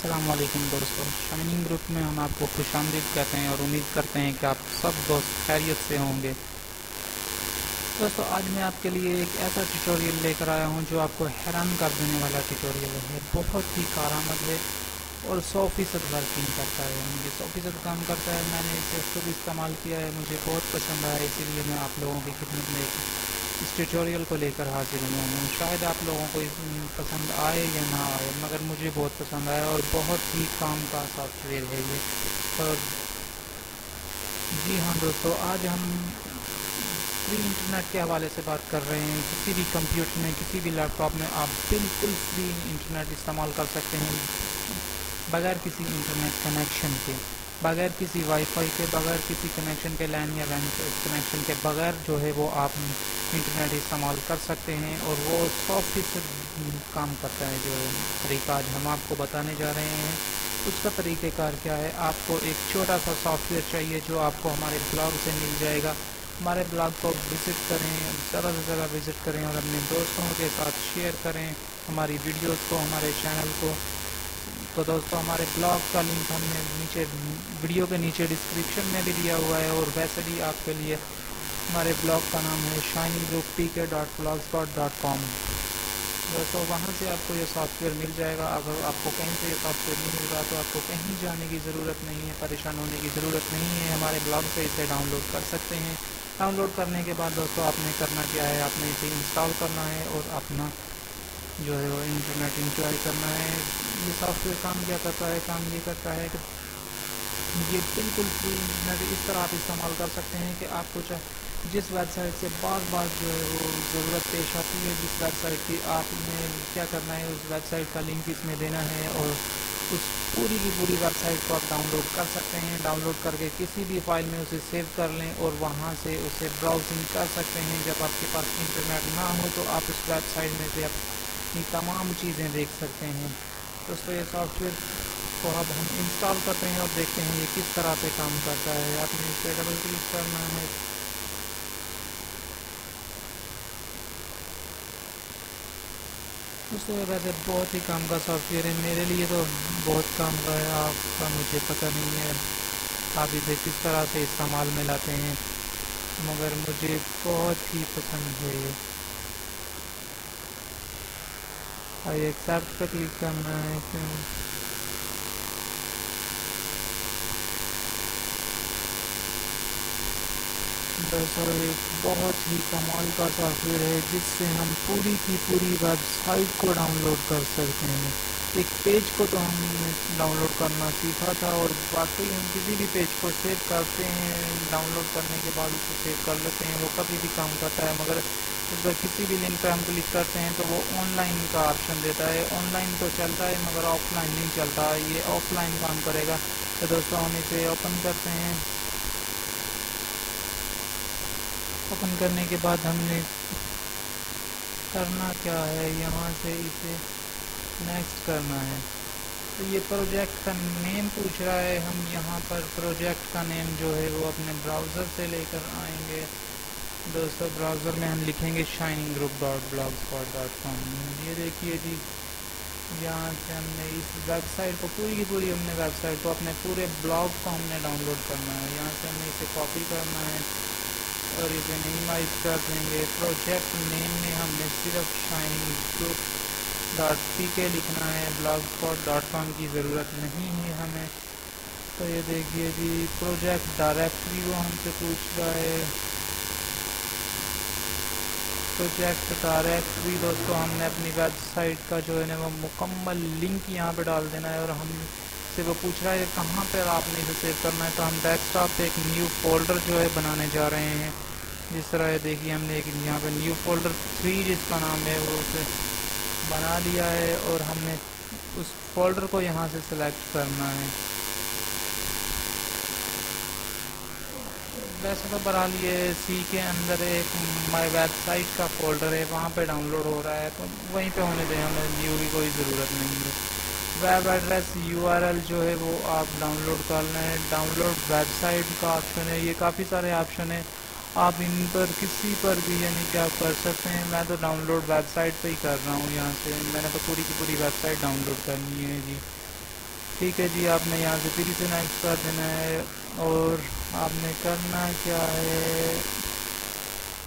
असलम दोस्तों। Shining group में हम आपको खुश आमदीद कहते हैं और उम्मीद करते हैं कि आप सब दोस्त खैरियत से होंगे। दोस्तों, आज मैं आपके लिए एक ऐसा ट्यूटोरियल लेकर आया हूँ जो आपको हैरान कर देने वाला ट्यूटोरियल है। बहुत ही कारामद है और सौ फ़ीसद वर्किंग करता है। मुझे सौ फ़ीसद काम करता है। मैंने इसे खुद इस्तेमाल किया है। मुझे बहुत पसंद आया, इसीलिए मैं आप लोगों की खिदमत में इस ट्यूटोरियल को लेकर हाजिर हुआ हूँ। शायद आप लोगों को पसंद आए या ना आए, मगर मुझे बहुत पसंद आया और बहुत ही काम का सॉफ्टवेयर है ये। और जी हाँ दोस्तों, आज हम फ्री इंटरनेट के हवाले से बात कर रहे हैं। किसी भी कंप्यूटर में, किसी भी लैपटॉप में आप बिल्कुल फ्री इंटरनेट इस्तेमाल कर सकते हैं, बगैर किसी इंटरनेट कनेक्शन के। बगैर किसी वाईफाई के, बगैर किसी कनेक्शन के लैन या वैन कनेक्शन के बगैर जो है वो आप इंटरनेट इस्तेमाल कर सकते हैं और वो सौ फ़ीसद काम करता है जो तरीका आज हम आपको बताने जा रहे हैं। उसका तरीक़ेकार क्या है? आपको एक छोटा सा सॉफ्टवेयर चाहिए जो आपको हमारे ब्लॉग से मिल जाएगा। हमारे ब्लॉग को विज़िट करें, ज़्यादा से ज़्यादा विज़िट करें और अपने दोस्तों के साथ शेयर करें। हमारी वीडियोस को, हमारे चैनल को तो दोस्तों, हमारे ब्लॉग का लिंक हमने नीचे वीडियो के नीचे डिस्क्रिप्शन में भी दिया हुआ है और वैसे भी आपके लिए हमारे ब्लॉग का नाम है shining group T K dot blogspot dot com दोस्तों, वहाँ से आपको ये सॉफ्टवेयर मिल जाएगा। अगर आपको कहीं से ये सॉफ्टवेयर नहीं मिल रहा तो आपको कहीं जाने की ज़रूरत नहीं है, परेशान होने की ज़रूरत नहीं है। हमारे ब्लॉग से इसे डाउनलोड कर सकते हैं। डाउनलोड करने के बाद दोस्तों, आपने करना क्या है? आपने इसे इंस्टॉल करना है और अपना जो है वो इंटरनेट इंजॉय करना है। ये सॉफ्टवेयर काम क्या करता है, काम ये करता है कि ये बिल्कुल फ्री इस तरह आप इस्तेमाल कर सकते हैं कि आपको चाहे जिस वेबसाइट से बार बार जो है वो ज़रूरत पेश आती है, जिस वेबसाइट की आपने क्या करना है, उस वेबसाइट का लिंक इसमें देना है और उस पूरी की पूरी वेबसाइट को आप डाउनलोड कर सकते हैं। डाउनलोड करके किसी भी फ़ाइल में उसे सेव कर लें और वहाँ से उसे ब्राउजिंग कर सकते हैं। जब आपके पास इंटरनेट ना हो तो आप उस वेबसाइट में से अपनी तमाम चीज़ें देख सकते हैं। दोस्तों ये सॉफ्टवेयर को अब हम इंस्टॉल करते हैं और देखते हैं ये किस तरह से काम करता है। आपने इस पर डबल क्लिक करना है। दोस्तों वैसे बहुत ही काम का सॉफ्टवेयर है। मेरे लिए तो बहुत काम का है, आपका मुझे पता नहीं है। आप इसे किस तरह से इस्तेमाल में लाते हैं, मगर मुझे बहुत ही पसंद है ये और एक्सेप्ट पे क्लिक करना है दोस्तों एक बहुत ही कमाल का सॉफ्टवेयर है, जिससे हम पूरी की पूरी वेबसाइट को डाउनलोड कर सकते हैं। एक पेज को तो हमने डाउनलोड करना सीखा था और बाकी हम किसी भी पेज को सेव करते हैं डाउनलोड करने के बाद उसे सेव कर लेते हैं। वो कभी भी काम करता है, मगर अगर किसी भी लिंक पर हम क्लिक करते हैं तो वो ऑनलाइन का ऑप्शन देता है। ऑनलाइन तो चलता है, मगर ऑफलाइन नहीं चलता। ये ऑफलाइन काम करेगा। तो दोस्तों, हम इसे ओपन करते हैं। ओपन करने के बाद हमने करना क्या है? यहाँ से इसे नेक्स्ट करना है। तो ये प्रोजेक्ट का नेम पूछ रहा है। हम यहाँ पर प्रोजेक्ट का नेम जो है वो अपने ब्राउज़र से लेकर आएँगे। दोस्तों ब्राउज़र में हम लिखेंगे shining group dot blogspot dot com ये देखिए जी, यहाँ से हमने इस वेबसाइट को, पूरी की पूरी हमने वेबसाइट को अपने पूरे ब्लॉग को हमने डाउनलोड करना है। यहाँ से हमें इसे कॉपी करना है और इसे मिनिमाइज कर देंगे। प्रोजेक्ट नेम में हमने सिर्फ़ शाइनिंग ग्रुप डॉट पी के लिखना है ब्लॉग स्पॉट डॉट कॉम की ज़रूरत नहीं है हमें। तो ये देखिए जी प्रोजेक्ट डायरेक्टरी वो हमसे पूछ रहा है। प्रोजेक्ट डायरेक्ट भी दोस्तों, हमने अपनी वेबसाइट का जो है ना वो मुकम्मल लिंक यहाँ पे डाल देना है और हम से वो पूछ रहा है, कहाँ पर आपने इसे सेव करना है? तो हम डेस्कटॉप पे एक न्यू फोल्डर जो है बनाने जा रहे हैं। जिस तरह देखिए हमने एक यहाँ पे न्यू फोल्डर थ्री जिसका नाम है वो उसे बना लिया है और हमने उस फोल्डर को यहाँ से सिलेक्ट करना है। वैसे तो बहरहाल ये सी के अंदर एक माई वेबसाइट का फोल्डर है, वहाँ पे डाउनलोड हो रहा है तो वहीं पे होने दें, हमें न्यू की कोई ज़रूरत नहीं है। वेब एड्रेस यूआरएल जो है वो आप डाउनलोड कर लें। डाउनलोड वेबसाइट का ऑप्शन है, ये काफ़ी सारे ऑप्शन है। आप इन पर किसी पर भी यानी कि आप कर सकते हैं। मैं तो डाउनलोड वेबसाइट पे ही कर रहा हूँ यहाँ से। मैंने तो पूरी की पूरी वेबसाइट डाउनलोड करनी है जी। ठीक है जी, आपने यहाँ से फिर से नेक्स्ट कर देना है और आपने करना क्या है?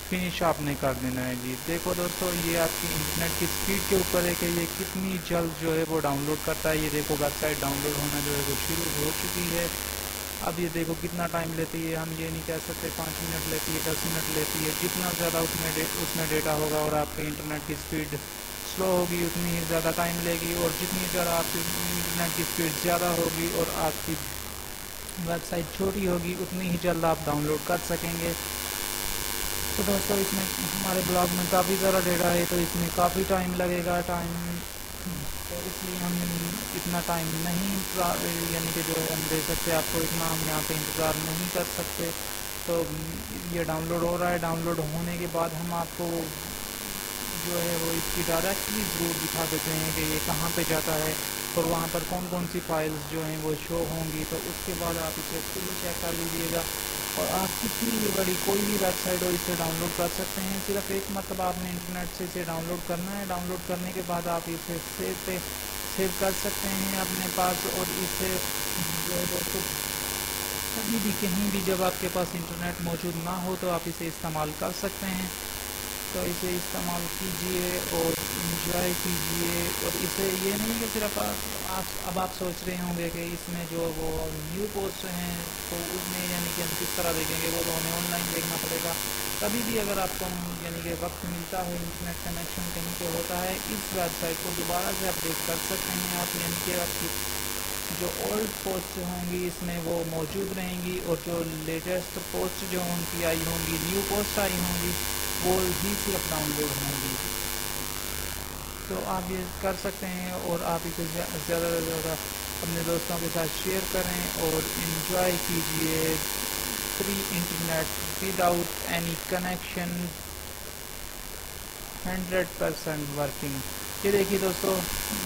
फिनिश आपने कर देना है जी। देखो दोस्तों, ये आपकी इंटरनेट की स्पीड के ऊपर है कि ये कितनी जल्द जो है वो डाउनलोड करता है। ये देखो वेबसाइट डाउनलोड होना जो है वो शुरू हो चुकी है। अब ये देखो कितना टाइम लेती है हम ये नहीं कह सकते पाँच मिनट लेती है दस मिनट लेती है जितना ज़्यादा उसमें डे, उसमें डेटा होगा और आपके इंटरनेट की स्पीड स्लो होगी उतनी ही ज़्यादा टाइम लेगी और जितनी ज़्यादा आपकी इंटरनेट की स्पीड ज़्यादा होगी और आपकी वेबसाइट छोटी होगी उतनी ही जल्द आप डाउनलोड कर सकेंगे। तो दोस्तों इसमें हमारे ब्लॉग में काफ़ी सारा डेटा है तो इसमें काफ़ी टाइम लगेगा टाइम तो इसलिए हम इतना टाइम नहीं यानी कि जो हम दे सकते आपको इतना हम यहाँ पे इंतज़ार नहीं कर सकते। तो ये डाउनलोड हो रहा है डाउनलोड होने के बाद हम आपको जो है वो इसकी डायरेक्टली ज़रूर दिखा देते हैं कि ये कहाँ पे जाता है और वहाँ पर कौन कौन सी फाइल्स जो हैं वो शो होंगी। तो उसके बाद आप इसे खुद चेक कर लीजिएगा। और आप कितनी भी बड़ी कोई भी वेबसाइट हो, इसे डाउनलोड कर सकते हैं। सिर्फ़ एक मतलब आपने इंटरनेट से इसे डाउनलोड करना है। डाउनलोड करने के बाद आप इसे सेव पे सेव कर सकते हैं अपने पास और इसे दोस्तों, कभी भी कहीं भी जब आपके पास इंटरनेट मौजूद ना हो तो आप इसे इस्तेमाल कर सकते हैं। तो इसे इस्तेमाल कीजिए और इंजॉय कीजिए और इसे ये नहीं कि सिर्फ़ आप अब आप सोच रहे होंगे कि इसमें जो वो न्यू पोस्ट हैं तो उसमें यानी कि हम किस तरह देखेंगे, वो तो हमें ऑनलाइन देखना पड़ेगा। कभी भी अगर आपको यानी कि वक्त मिलता है इंटरनेट कनेक्शन कहीं पे होता है, इस वेबसाइट को दोबारा से अपडेट कर सकते हैं आप, यानी कि आपकी जो ओल्ड पोस्ट होंगी, इसमें वो मौजूद रहेंगी और जो लेटेस्ट पोस्ट जो उनकी आई होंगी न्यू पोस्ट आई होंगी, वो ही सिर्फ़ डाउनलोड होंगी। तो आप ये कर सकते हैं और आप इसे ज़्यादा से ज़्यादा अपने दोस्तों के साथ शेयर करें और इन्जॉय कीजिए free internet without any connection hundred percent working ये देखिए दोस्तों,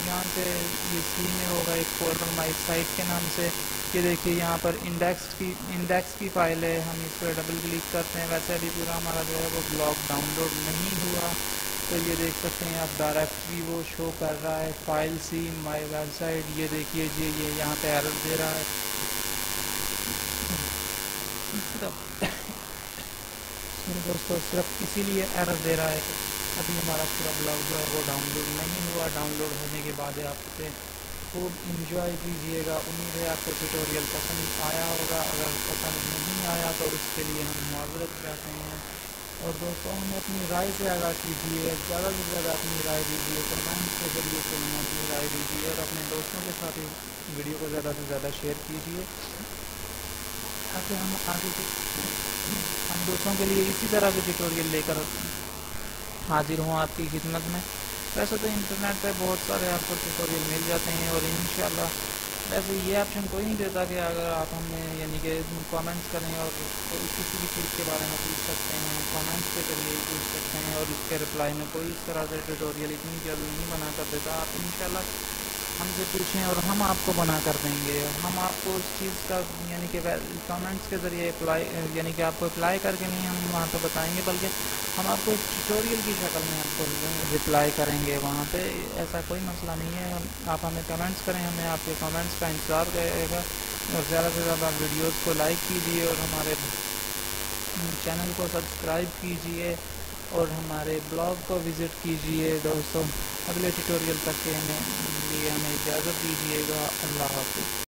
यहाँ पे ये सी में होगा एक फोल्डर माई साइट के नाम से। ये देखिए यहाँ पर इंडेक्स की इंडेक्स की फ़ाइल है। हम इस पर डबल क्लिक करते हैं। वैसे अभी पूरा हमारा जो है वो ब्लॉग डाउनलोड नहीं हुआ। तो ये देख सकते हैं आप डायरेक्टरी वो शो कर रहा है फ़ाइल सी माय वेबसाइट ये देखिए जी, ये यहाँ पे एरर दे रहा है। दोस्तों, सिर्फ़ इसीलिए एरर दे रहा है अभी हमारा पूरा है वो डाउनलोड नहीं हुआ। डाउनलोड होने के बाद आप उसे खूब इंजॉय कीजिएगा। उम्मीद है आपको ट्यूटोरियल पसंद आया होगा। अगर पसंद नहीं आया तो उसके लिए हम माजरत चाहते हैं। और दोस्तों हमें अपनी राय से आगाह कीजिए ज़्यादा से ज़्यादा अपनी राय दीजिए कमेंट के ज़रिए से हमें अपनी राय दीजिए और अपने दोस्तों के साथ इस वीडियो को ज़्यादा से ज़्यादा शेयर कीजिए। ताकि हम आगे के हम दोस्तों के लिए इसी तरह के ट्यूटोरियल लेकर हाजिर हों आपकी खिदमत में। वैसे तो इंटरनेट पर बहुत सारे आपको ट्यूटोरियल मिल जाते हैं और इन वैसे ये ऑप्शन कोई नहीं देता कि अगर आप हमें यानी कि कमेंट्स करें और तो किसी भी चीज़ के बारे में पूछ सकते हैं कमेंट्स के ज़रिए पूछ सकते हैं और इसके रिप्लाई में कोई इस तरह से ट्यूटोरियल इतनी जल्द नहीं बना कर देता। आप इन हमसे पूछें और हम आपको बना कर देंगे। हम आपको उस चीज़ का, यानी कि कमेंट्स के ज़रिए अप्लाई यानी कि आपको अप्लाई करके नहीं, हम वहाँ पर बताएँगे, बल्कि हम आपको एक ट्यूटोरियल की शक्ल में आपको रिप्लाई करेंगे वहाँ पे। ऐसा कोई मसला नहीं है। आप हमें कमेंट्स करें, हमें आपके कमेंट्स का इंतज़ार रहेगा। और ज़्यादा से ज़्यादा वीडियोस को लाइक कीजिए और हमारे चैनल को सब्सक्राइब कीजिए और हमारे ब्लॉग को विज़िट कीजिए दोस्तों। अगले ट्यूटोरियल तक के हमें लिए हमें इजाज़त दीजिएगा। अल्लाह हाफिज़।